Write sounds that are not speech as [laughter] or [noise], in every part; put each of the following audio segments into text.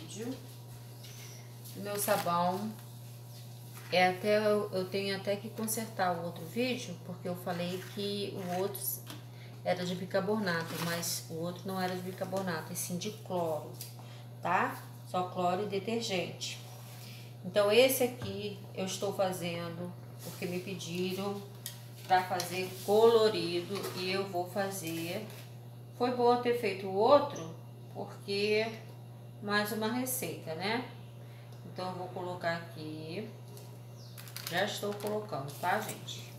vídeo. Meu sabão é até eu tenho até que consertar o outro vídeo, porque eu falei que o outro era de bicarbonato, mas o outro não era de bicarbonato, e sim de cloro, tá? Só cloro e detergente. Então esse aqui eu estou fazendo porque me pediram para fazer colorido e eu vou fazer. Foi bom ter feito o outro, porque mais uma receita, né? Então eu vou colocar aqui. Já estou colocando, tá, gente?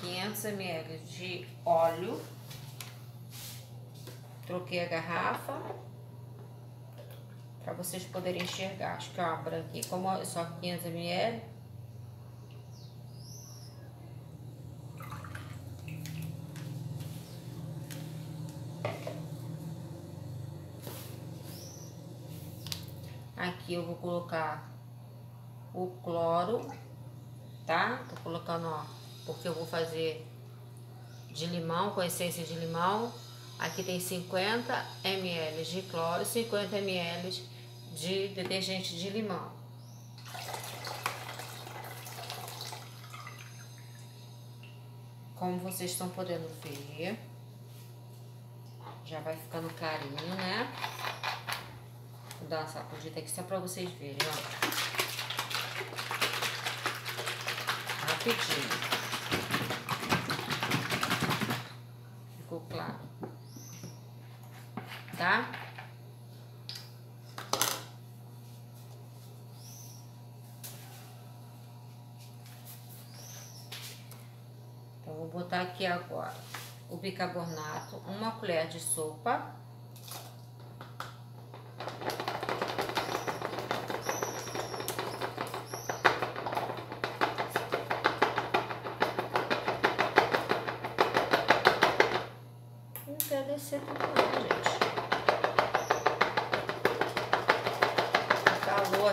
500 ml de óleo. Troquei a garrafa para vocês poderem enxergar. Acho que é uma branquinha, como é só 500 ml. Aqui eu vou colocar o cloro, tá? Tô colocando, ó, porque eu vou fazer de limão, com essência de limão. Aqui tem 50 ml de cloro e 50 ml de detergente de limão. Como vocês estão podendo ver, já vai ficando clarinho, né? Vou dar uma sacudida aqui só pra vocês verem, ó. Rapidinho. Ficou claro. Tá? Então, vou botar aqui agora o bicarbonato, uma colher de sopa.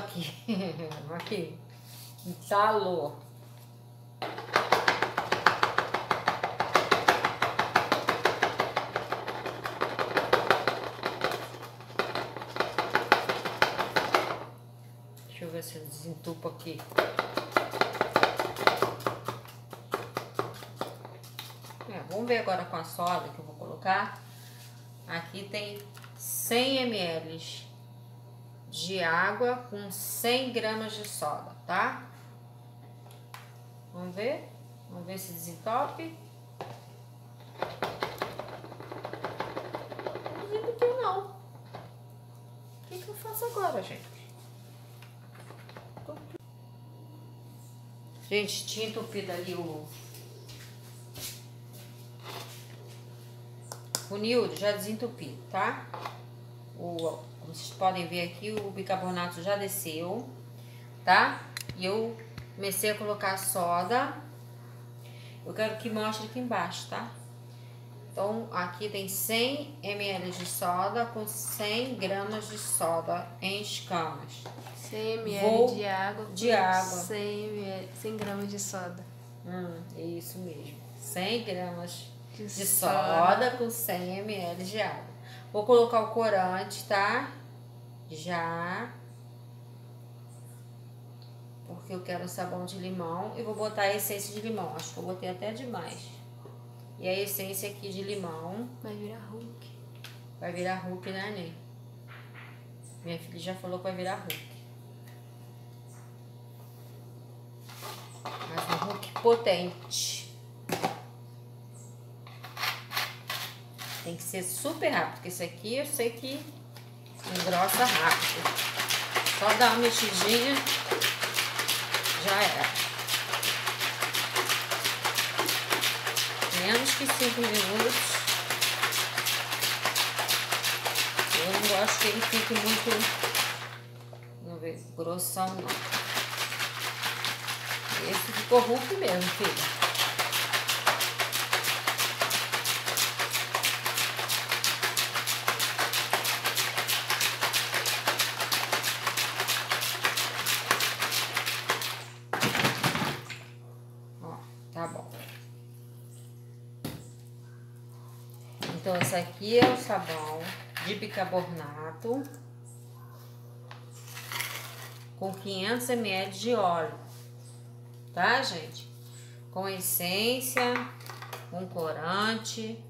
Aqui. [laughs] aqui. Calor. Deixa eu ver se eu desentupo aqui. É, vamos ver agora com a soda que eu vou colocar. Aqui tem 100 ml de água com 100 gramas de soda, tá? Vamos ver? Vamos ver se desentope. Não desentupiu não. O que, que eu faço agora, gente? Gente, tinha entupido ali o... O nildo já desentupi, tá? O, como vocês podem ver aqui, o bicarbonato já desceu, tá? E eu comecei a colocar soda. Eu quero que mostre aqui embaixo, tá? Então, aqui tem 100 ml de soda com 100 gramas de soda em escamas. 100 ml Vou de água. de com água. 100, ml 100 gramas de soda. Hum, é isso mesmo. 100 gramas De, de soda com 100 ml de água. Vou colocar o corante, tá? Já. Porque eu quero sabão de limão e vou botar a essência de limão. Acho que eu botei até demais. E a essência aqui de limão Vai virar Hulk. vai virar Hulk, né, Ney? Minha filha já falou que vai virar Hulk. Mas um Hulk potente. Tem que ser super rápido, porque isso aqui eu sei que engrossa rápido. Só dar uma mexidinha, já era. Menos que cinco minutos. Eu não gosto que ele fique muito, ver, grossão não. Esse ficou Hulk mesmo, filho. Ó, tá bom. Então, esse aqui é o sabão de bicarbonato com 500 ml de óleo, tá, gente? Com essência, com corante.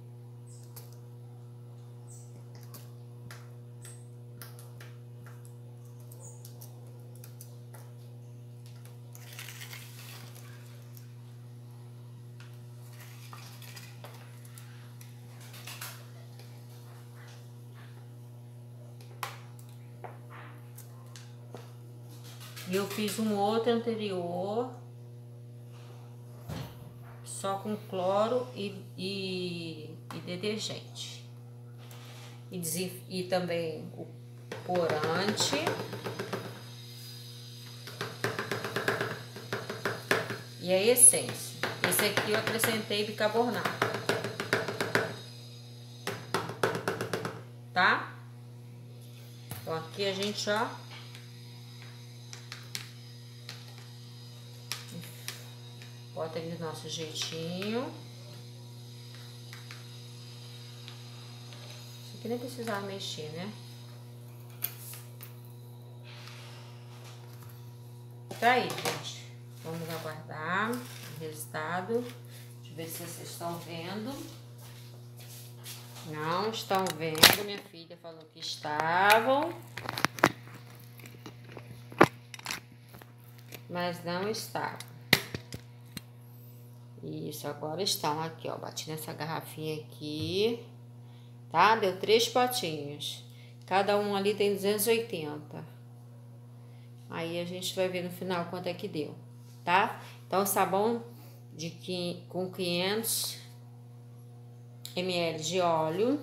E eu fiz um outro anterior, só com cloro e, e, e detergente. E, e também o corante. E a essência. Esse aqui eu acrescentei bicarbonato. Tá? Então aqui a gente, ó, Bota ele do nosso jeitinho. Isso aqui nem precisava mexer, né? Tá aí, gente. Vamos aguardar o resultado. Deixa eu ver se vocês estão vendo. Não estão vendo, minha filha falou que estavam. Mas não estavam. Isso, agora estão aqui, ó. Bati nessa garrafinha aqui, tá? Deu três potinhos. Cada um ali tem 280. Aí a gente vai ver no final quanto é que deu, tá? Então, sabão de, com 500 ml de óleo,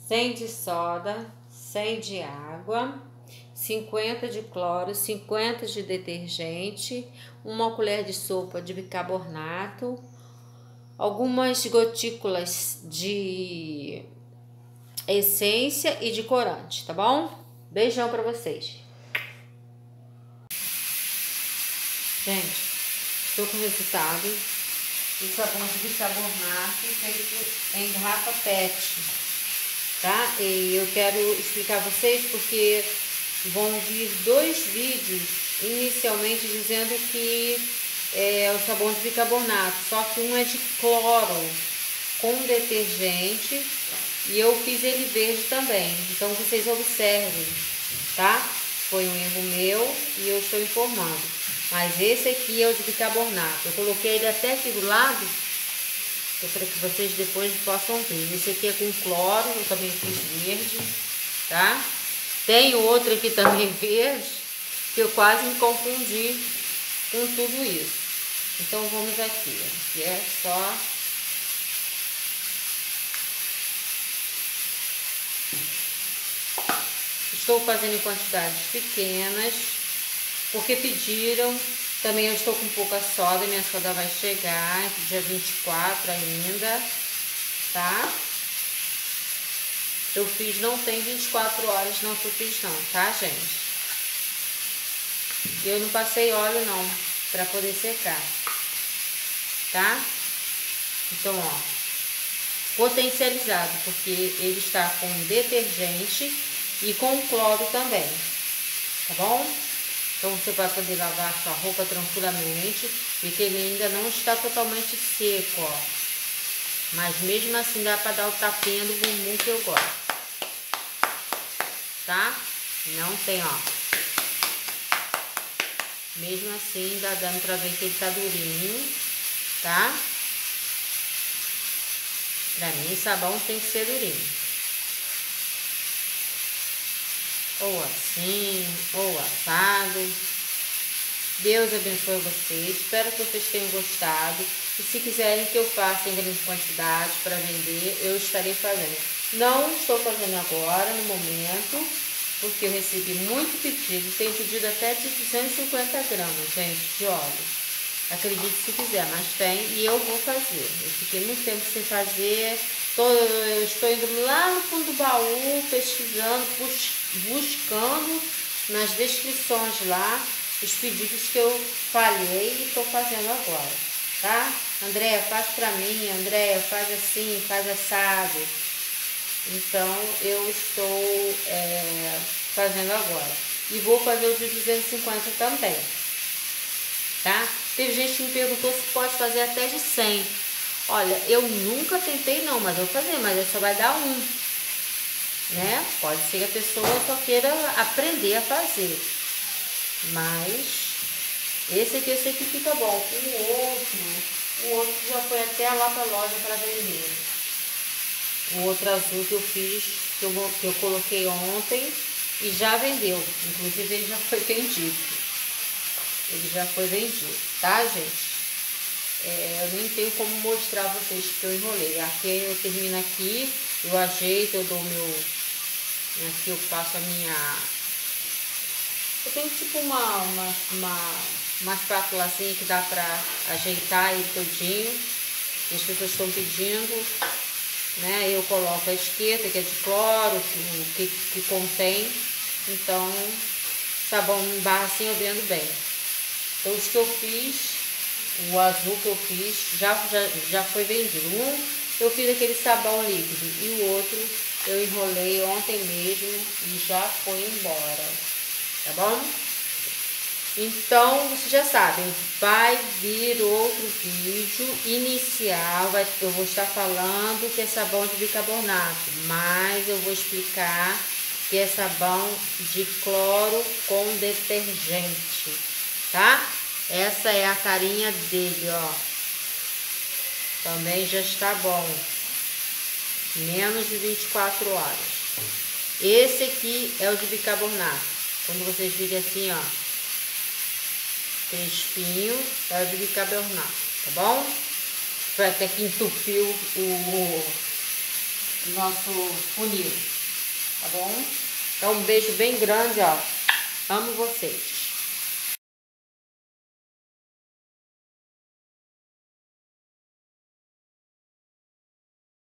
100 de soda, 100 de água, 50 de cloro, 50 de detergente, uma colher de sopa de bicarbonato, algumas gotículas de essência e de corante, tá bom? Beijão para vocês. Gente, estou com o resultado do sabão de bicarbonato feito em garrafa PET, tá? E eu quero explicar a vocês porque vão vir dois vídeos inicialmente dizendo que é o sabão de bicarbonato, só que um é de cloro com detergente e eu fiz ele verde também. Então vocês observem, tá? Foi um erro meu e eu estou informando. Mas esse aqui é o de bicarbonato. Eu coloquei ele até aqui do lado para que vocês depois possam ver. Esse aqui é com cloro, eu também fiz verde, tá? Tem outro aqui também verde, que eu quase me confundi com tudo isso. Então vamos aqui, que é só Estou fazendo em quantidades pequenas, porque pediram. Também eu estou com pouca soda, minha soda vai chegar dia 24 ainda, tá? Eu fiz, não tem 24 horas, não que eu fiz não, tá, gente? Eu não passei óleo não, pra poder secar, tá? Então, ó, potencializado, porque ele está com detergente e com cloro também, tá bom? Então, você vai poder lavar sua roupa tranquilamente, e que ele ainda não está totalmente seco, ó. Mas mesmo assim dá para dar o tapinha do bumbum que eu gosto tá? Não tem, ó. Mesmo assim, dá dando pra ver que ele tá durinho, tá? Pra mim, sabão tem que ser durinho. Ou assim, ou assado. Deus abençoe vocês. Espero que vocês tenham gostado. E se quiserem que eu faça em grande quantidade para vender, eu estarei fazendo. Não estou fazendo agora, no momento, porque eu recebi muito pedido. Tem pedido até de 250 gramas, gente, de óleo. Acredite se quiser, mas tem e eu vou fazer. Eu fiquei muito tempo sem fazer. Tô, eu estou indo lá no fundo do baú, pesquisando, buscando nas descrições lá os pedidos que eu falhei e estou fazendo agora, tá? Andréia, faz pra mim, Andréia, faz assim, faz assado. Então, eu estou é, fazendo agora. E vou fazer o de 250 também. Tá? Teve gente que me perguntou se pode fazer até de 100. Olha, eu nunca tentei não, mas vou fazer, mas só vai dar um. Né? Pode ser que a pessoa só queira aprender a fazer. Mas esse aqui eu sei que fica bom. O outro, o outro já foi até lá pra loja para vender. O outro azul que eu fiz, que eu, que eu coloquei ontem e já vendeu. Inclusive ele já foi vendido. Ele já foi vendido, tá, gente? É, eu nem tenho como mostrar vocês que eu enrolei. Aqui eu termino aqui, eu ajeito, eu dou meu. Aqui eu faço a minha. Eu tenho tipo uma, uma, uma, uma espátulazinha que dá pra ajeitar ele todinho. As pessoas estão pedindo. Né? Eu coloco a esquerda, que é de cloro, que, que contém. Então, sabão em barra assim eu vendo bem. Então, os que eu fiz, o azul que eu fiz, já, já, já foi vendido. Um, eu fiz aquele sabão líquido e o outro eu enrolei ontem mesmo e já foi embora. Tá bom? Então, vocês já sabem, vai vir outro vídeo inicial, vai, eu vou estar falando que é sabão de bicarbonato, mas eu vou explicar que é sabão de cloro com detergente, tá? Essa é a carinha dele, ó. Também já está bom. Menos de 24 horas. Esse aqui é o de bicarbonato. Quando vocês virem assim, ó, tem espinho, é de bicarbonato, tá bom? Foi até que entupiu o, o nosso funil, tá bom? Então, um beijo bem grande, ó. Amo vocês.